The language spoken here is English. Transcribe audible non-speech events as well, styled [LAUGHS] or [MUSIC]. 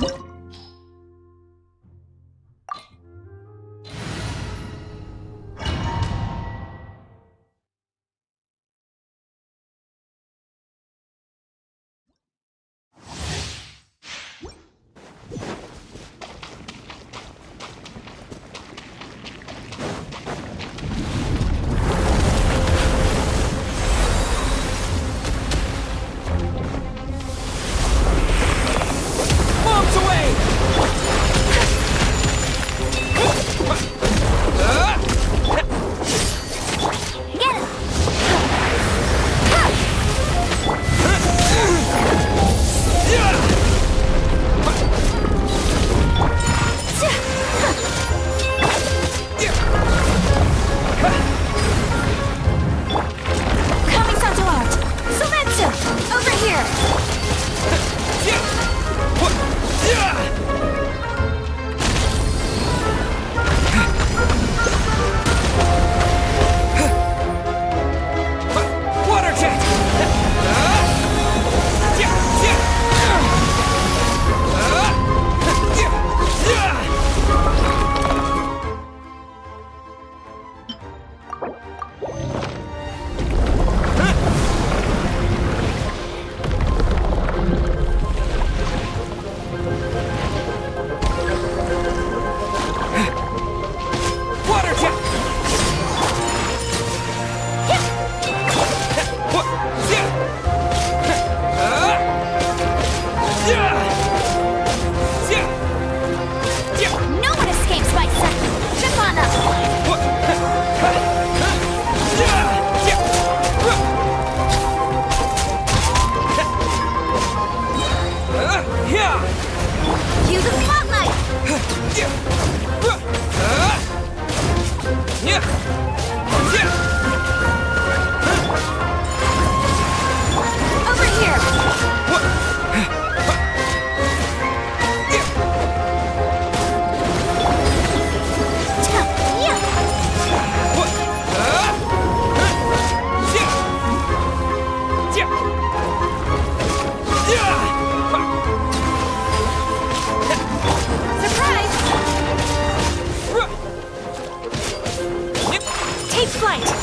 you [LAUGHS] Bombs away! Surprise! Take flight!